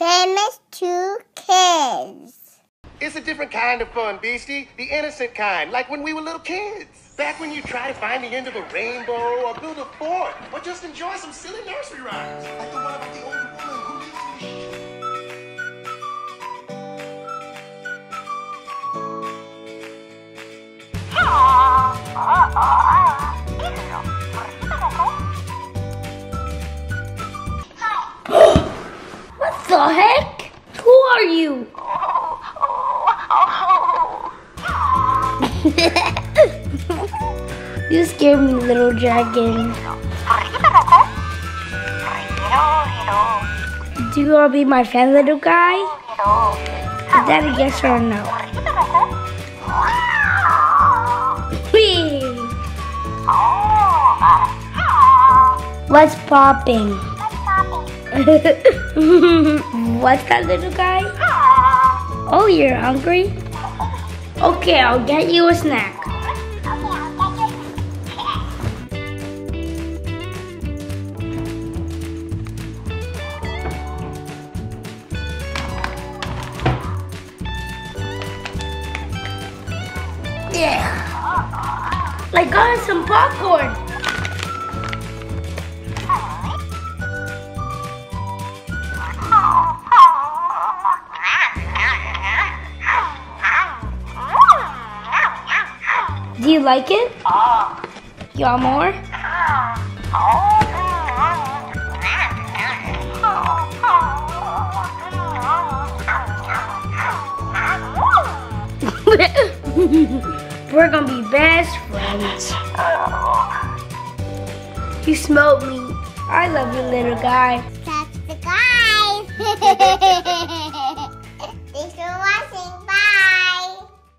famous two kids. It's a different kind of fun, Beastie. The innocent kind, like when we were little kids. Back when you try to find the end of a rainbow, or build a fort, or just enjoy some silly nursery rhymes, like the one about the old woman who lives in the What the heck? Who are you? you scared me, little dragon. Do you want to be my friend, little guy? Is that a yes or a no? Whee! What's popping? What's that little guy? Ah. Oh, you're hungry? Okay, I'll get you a snack. Yeah. I got some popcorn. Do you like it? Oh. You want more? We're gonna be best friends. You smoked me. I love you, little guy. That's the guy.